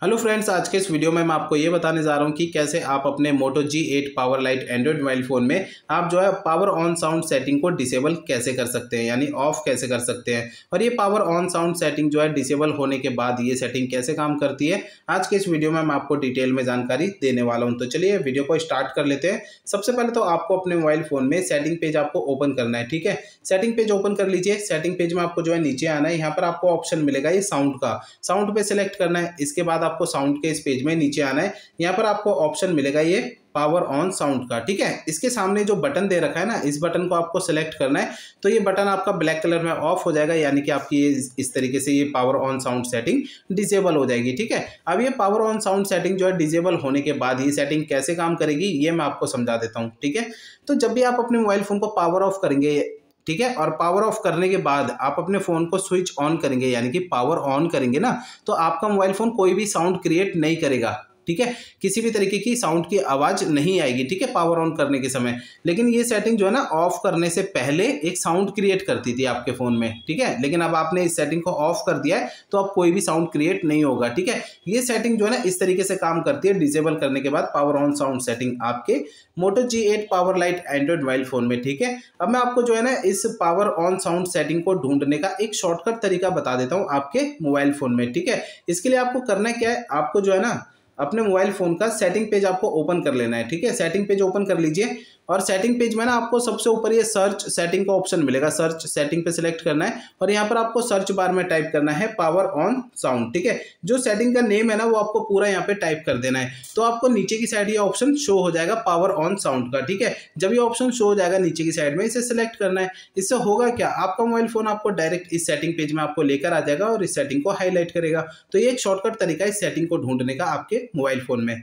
Hello friends, आज के इस वीडियो में मैं आपको ये बताने जा रहा हूँ कि कैसे आप अपने Moto G eight Power Lite Android mobile phone में आप जो है पावर ऑन साउंड सेटिंग को डिसेबल कैसे कर सकते हैं, यानी ऑफ़ कैसे कर सकते हैं? और ये पावर ऑन साउंड सेटिंग जो है डिसेबल होने के बाद ये सेटिंग कैसे काम करती है? आज के इस वीडियो में मैं आपको डिटेल में जानकारी देने वाला हूँ। तो चलिए वीडियो को स्टार्ट कर लेते हैं। सबसे पहले तो आपको अपने मोबाइल फ़ोन में सेटिंग पेज आपको ओपन करना है, ठीक है? सेटिंग पेज ओपन कर लीजिए। सेटिंग पेज में आपको जो है नीचे आना है। यहाँ पर आपको ऑप्शन मिलेगा ये साउंड का। साउंड पे सिलेक्ट करना है। इसके बाद आपको साउंड के इस पेज में नीचे आना है। यहाँ पर आपको ऑप्शन मिलेगा ये पावर ऑन साउंड का, ठीक है? इसके सामने जो बटन दे रखा है ना, इस बटन को आपको सेलेक्ट करना है। तो ये बटन आपका ब्लैक कलर में ऑफ़ हो जाएगा, यानी कि आपकी ये इस तरीके से ये power on sound setting disable हो जाएगी, ठीक है? अब ये पावर ऑन साउंड सेटिंग जो है डिजेबल होने के बाद ये सेटिंग कैसे काम करेगी, ये मैं आपको समझा देता हूँ, ठीक है? तो जब भी आप अपने मोबाइल फ़ोन को पावर ऑफ़ करेंगे ठीक है? और पावर ऑफ़ करने के बाद आप अपने फ़ोन को स्विच ऑन करेंगे, यानी कि पावर ऑन करेंगे ना तो आपका मोबाइल फ़ोन कोई भी साउंड क्रिएट नहीं करेगा। ठीक है? किसी भी तरीके की साउंड की आवाज़ नहीं आएगी, ठीक है? पावर ऑन करने के समय। लेकिन ये सेटिंग जो है ना ऑफ़ करने से पहले एक साउंड क्रिएट करती थी आपके फ़ोन में, ठीक है? लेकिन अब आपने इस सेटिंग को ऑफ़ कर दिया है तो अब कोई भी साउंड क्रिएट नहीं होगा, ठीक है? ये सेटिंग जो है ना, इस तरीके से काम करती है डिजेबल करने के बाद पावर ऑन साउंड सेटिंग आपके Moto G eight Power Lite Android mobile phone में, ठीक है? अब मैं आपको जो है ना, इस पावर ऑन साउंड सेटिंग को ढूँढने का एक शॉर्टकट तरीका बता देता हूँ आपके मोबाइल फ़ोन में, ठीक है? इसके लिए आपको करना क्या है? आपको जो है ना अपने मोबाइल फ़ोन का सेटिंग पेज आपको ओपन कर लेना है, ठीक है? सेटिंग पेज ओपन कर लीजिए। और सेटिंग पेज में ना आपको सबसे ऊपर ये सर्च सेटिंग का ऑप्शन मिलेगा। सर्च सेटिंग पे सिलेक्ट करना है और यहाँ पर आपको सर्च बार में टाइप करना है पावर ऑन साउंड ठीक है? जो सेटिंग का नेम है ना, वो आपको पूरा यहाँ पे टाइप कर देना है। तो आपको नीचे की साइड ये ऑप्शन शो हो जाएगा पावर ऑन साउंड का, ठीक है? जब ये ऑप्शन शो हो जाएगा नीचे की साइड में, इसे सिलेक्ट करना है। इससे होगा क्या? आपका मोबाइल फ़ोन आपको डायरेक्ट इस सेटिंग पेज में आपको लेकर आ जाएगा और इस सेटिंग को हाईलाइट करेगा। तो ये एक शॉर्टकट तरीका इस सेटिंग को ढूँढने का आपके मोबाइल फ़ोन में।